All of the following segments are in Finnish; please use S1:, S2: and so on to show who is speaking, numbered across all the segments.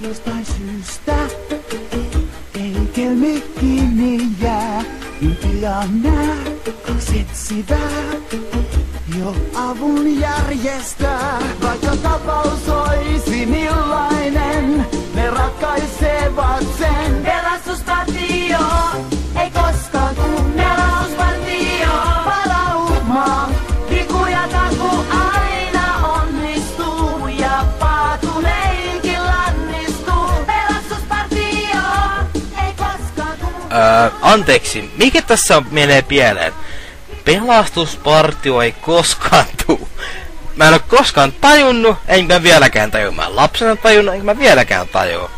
S1: jostain syystä ei kelmi kiinni jää. Pian nää etsivää jo avun järjestää. Vaikka tapaus olisi millainen, ne ratkaisevat
S2: Öö, anteeksi, mikä tässä on, menee pieleen? Pelastuspartio ei koskaan tuu. Mä en oo koskaan tajunnut, enkä vieläkään tajua. Mä en lapsena tajunnut, enkä mä vieläkään tajua.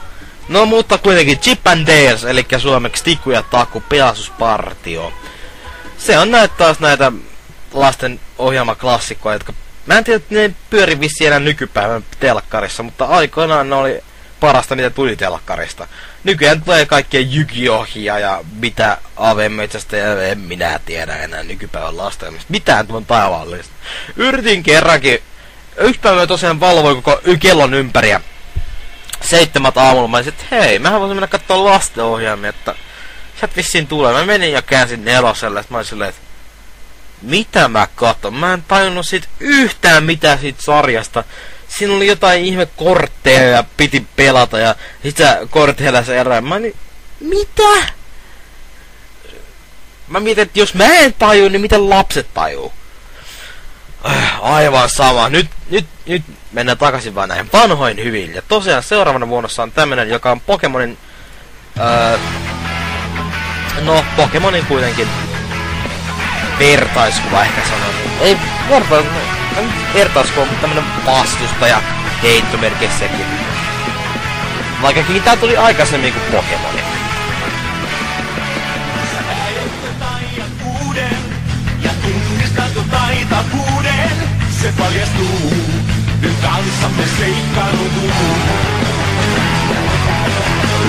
S2: No mutta kuitenkin Chip and Dales, eli suomeksi Tiku ja Taku, pelastuspartio. Se on näitä taas näitä lasten ohjelmaklassikkoja, jotka... Mä en tiedä, että ne pyöri vissiin enää nykypäivän telkkarissa, mutta aikoinaan ne oli parasta, mitä tuli telkkarista. Nykyään tulee kaikkia jykiohjia ja mitä avemetsästä ja en minä tiedä enää nykypäivän lasten. Mitään tuon taivaallista. Yritin kerrankin. Yksi päivä tosiaan valvoi koko kellon ympäri ja seitsemät aamulla mä että hei, mähän voisin mennä katsoa lastenohjelmia, että sieltä vissiin tulee. Mä menin ja käänsin neloselle, että mä olin silleen, että mitä mä katon? Mä en tajunnut siitä yhtään mitään siitä sarjasta. Siinä oli jotain ihme kortteja ja piti pelata ja sit sä se erää. Mä niin, mitä? Mä mietin, että jos mä en taju, niin miten lapset tajuu? Äh, Aivan sama. Nyt, nyt, nyt mennään takaisin vaan näihin vanhoihin hyviin. Ja tosiaan seuraavana vuonna on tämmönen, joka on Pokemonin... Öö, no, Pokemonin kuitenkin vertaiskuva ehkä sanoa. Ei vertais, vertaiskuva, mutta tämmönen vastustaja heittomerkissäkin. Vaikkakin tää tuli aikaisemmin kuin
S3: tunnistatko taitavuuden, se paljastuu. Nyt kanssamme seikkailutuu.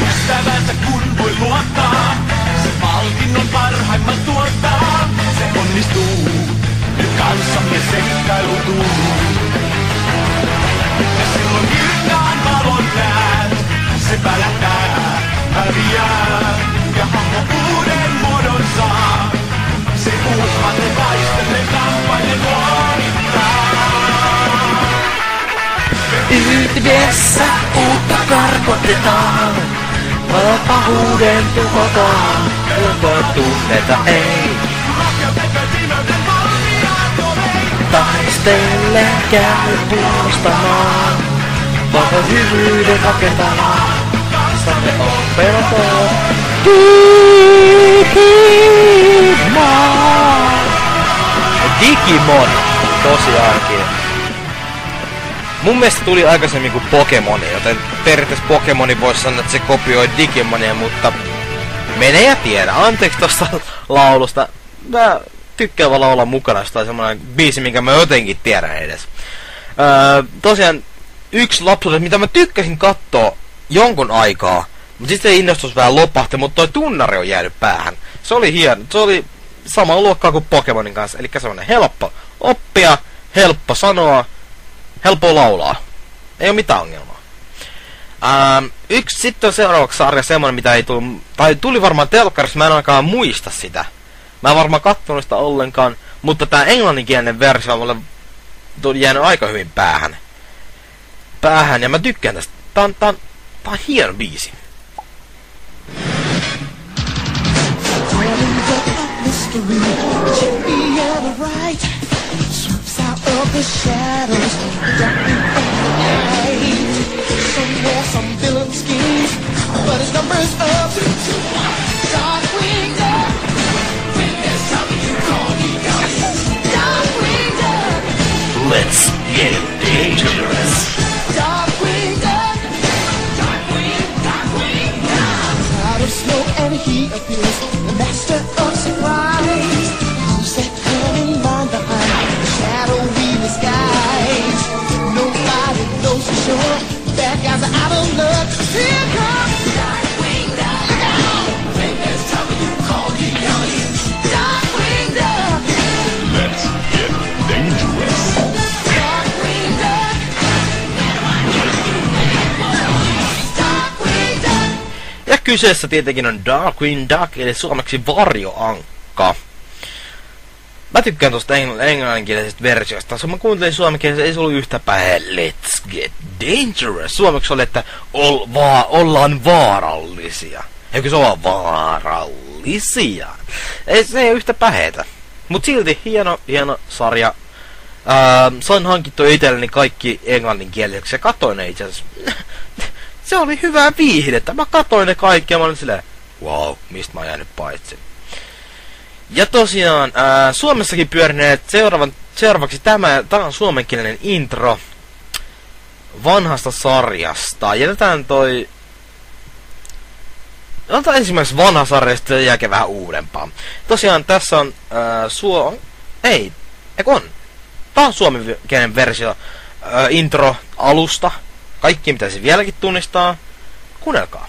S3: Ystävänsä kun kanssamme seikkailutuu. Ja silloin kirkkaan valon näet, se välähtää, häviää ja hahmo uuden muodon saa. Se uhmate taistele kampanjan voittaa.
S2: Yhdessä uutta karkotetaan. Pahuuden tuhotaan, joko tunneta ei. Taistele käy puolustamaan, vaan hyvyyden rakentamaan. Kansamme on peloton. Digimon! Digimon, tosiaankin. Mun mielestä tuli aikaisemmin kuin Pokemoni, joten periaatteessa Pokemoni voisi sanoa, että se kopioi Digimonia, mutta mene ja tiedä. Anteeksi tosta laulusta. Mä tykkään vaan olla mukana, tää on semmonen biisi, minkä mä jotenkin tiedän edes. Öö, tosiaan yksi lapsuus, mitä mä tykkäsin katsoa jonkun aikaa, mutta sitten se innostus vähän lopahti, mutta toi tunnari on jäänyt päähän. Se oli hieno, se oli sama luokkaa kuin Pokemonin kanssa, eli semmonen helppo oppia, helppo sanoa, helppo laulaa. Ei ole mitään ongelmaa. Ähm, yksi sitten on seuraavaksi sarja semmonen, mitä ei tullut, tai tuli varmaan telkkarissa, mä en ainakaan muista sitä. Mä en varmaan kattonut sitä ollenkaan, mutta tää englanninkielinen versio on mulle jäänyt aika hyvin päähän. Päähän, ja mä tykkään tästä. Tää on, tää on, tää on hieno biisi.
S1: but his number's up.
S2: Kyseessä tietenkin on Darkwing Duck, eli suomeksi varjoankka. Mä tykkään tosta engl- englanninkielisestä versiosta. Se mä kuuntelin suomenkielistä, ei se ollut yhtä päin. Let's get dangerous. Suomeksi oli, että ol, va, ollaan vaarallisia. Eikö se olla vaarallisia? Ei se ei ole yhtä päheitä. Mut silti hieno, hieno sarja. Ää, sain hankittua itselleni kaikki englanninkieliseksi ja katoin ne itse asiassa. Se oli hyvää viihdettä. Mä katoin ne kaikki ja mä olin silleen, wow, mistä mä oon jäänyt paitsi. Ja tosiaan, ää, Suomessakin pyörineet seuraavan, seuraavaksi tämä, tämä on suomenkielinen intro vanhasta sarjasta. Jätetään toi... Otetaan ensimmäiseksi vanha sarja ja sitten jälkeen vähän uudempaa. Tosiaan tässä on ää, suo... Ei, eikö on? Tää on suomenkielinen versio ää, intro alusta. Kaikki pitäisi vieläkin tunnistaa. Kuunnelkaa.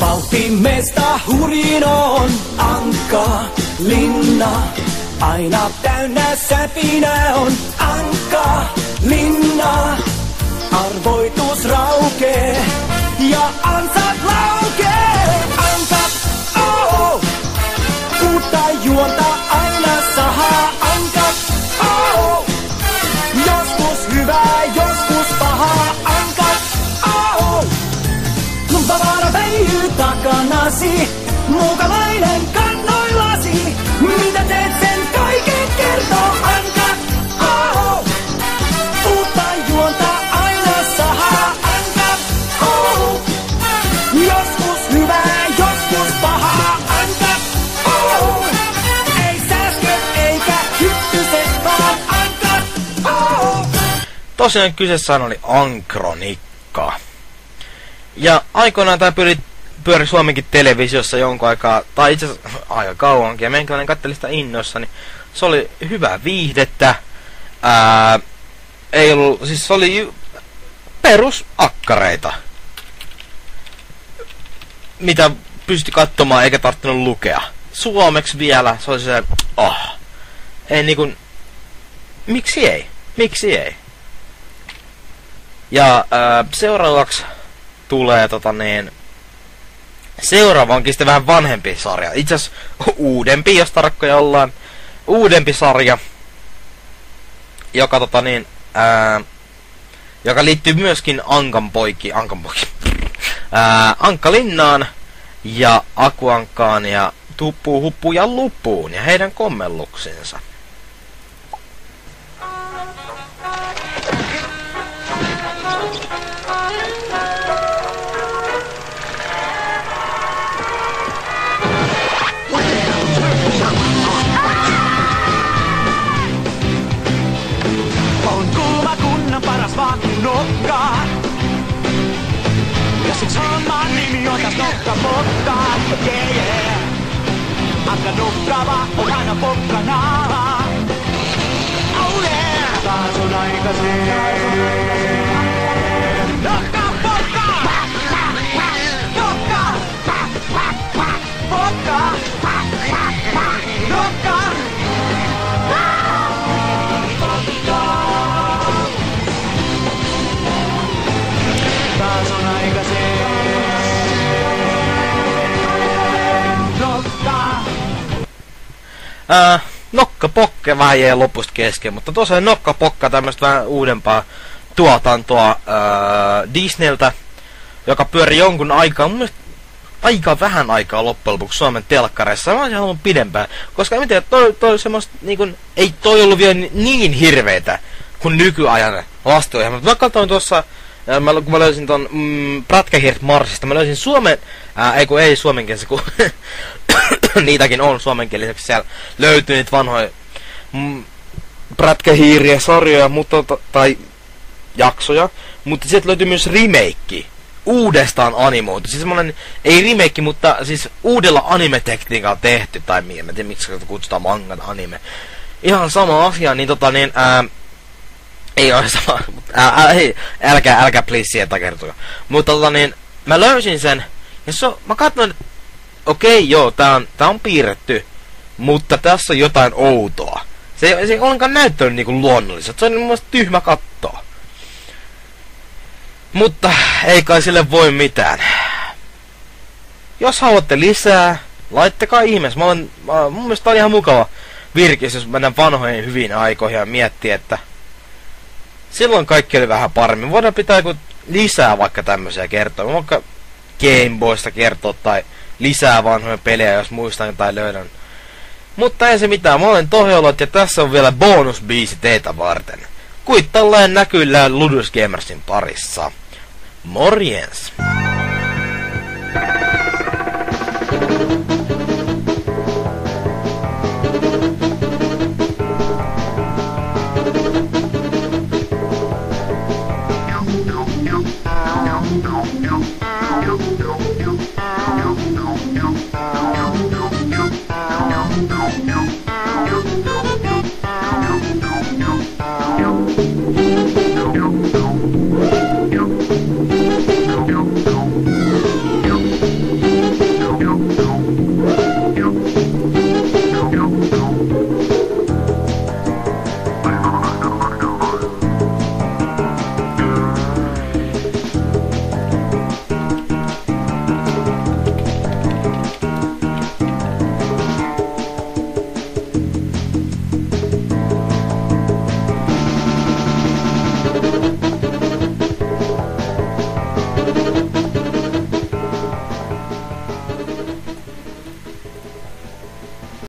S1: Valtimesta hurin on Anka linna. Aina täynnä säpinä on Anka linna. Arvoitus raukee ja ansat laukee. Anka, oh, uutta juonta takanasi, muukalainen kannoillasi. Mitä teet sen kaiken kertoo, anka, oh. Uutta juonta aina sahaa, anka, oh. Joskus hyvää, joskus pahaa, anka, oh. Ei sääsket eikä hyttyset, vaan anka, oh.
S2: Tosiaan kyseessä oli Ankronikka. Ja aikoinaan tämä pyöri, pyöri Suomenkin televisiossa jonkun aikaa, tai itse asiassa aika kauankin, ja meikäläinen katteli sitä innoissa, niin se oli hyvää viihdettä. Ää, ei ollut, siis se oli perusakkareita. Mitä pystyi katsomaan eikä tarttunut lukea. Suomeksi vielä, se oli se, oh. Ei niinku, miksi ei? Miksi ei? Ja ää, seuraavaksi tulee tota niin... Seuraava onkin sitten vähän vanhempi sarja. Itse asiassa uudempi, jos tarkkoja ollaan. Uudempi sarja. Joka tota niin... Ää, joka liittyy myöskin Ankan poikki, Ankan poikki. Ää, Ankkalinnaan ja Akuankkaan ja Tuppuu, Huppu ja Lupuun ja heidän kommelluksensa.
S3: Anka nukkava on aina pokkana. Oh yeah. Taas on aika se. Nokkapokka!
S2: Nokkapokke vähän jäi lopusta kesken, mutta tosiaan nokkapokka tämmöistä vähän uudempaa tuotantoa Disneyltä, joka pyöri jonkun aikaa, mun mielestä aika vähän aikaa loppujen lopuksi Suomen telkkareissa. Mä olisin halunnut pidempään, koska en tiedä, toi, toi semmoista, niin kun, ei toi ollut vielä ni- niin hirveetä kuin nykyajan lastenohjelmat. Mä katsoin tuossa, mä, kun mä löysin ton mm, Prätkähirt Marsista, mä löysin suomen, ää, ei kun ei suomenkielisen, kun niitäkin on suomenkieliseksi siellä löytyy niitä vanhoja mm, prätkähiiriä, sarjoja, mutta, ta- tai jaksoja, mutta sieltä löytyy myös remake, uudestaan animoitu. Siis semmonen, ei remake, mutta siis uudella anime-tekniikalla tehty, tai en tiedä miksi kutsutaan mangan anime. Ihan sama asia, niin tota niin, ää, ei ole sama, mutta ää, ää, ei, älkää, älkää please sieltä kertoa. Mutta tota niin, mä löysin sen, ja se on, mä katsoin, okei joo, tää on, tää on piirretty, mutta tässä on jotain outoa. Se ei, se ei ollenkaan näyttänyt niinku luonnolliselta, se on mun mielestä tyhmä kattoa. Mutta ei kai sille voi mitään. Jos haluatte lisää, laittakaa ihmeessä. Mä olen, mä, mun mielestä on ihan mukava virkis, jos mennään vanhoihin hyviin aikoihin ja miettii, että silloin kaikki oli vähän paremmin. Voidaan pitää joku lisää vaikka tämmöisiä kertoa. Vaikka Gameboysta kertoa tai lisää vanhoja pelejä, jos muistan tai löydän. Mutta ei se mitään, mä olen Tohiolot ja tässä on vielä bonusbiisi teitä varten. Kuittalleen näkyillä Ludus Gamersin parissa. Morjens!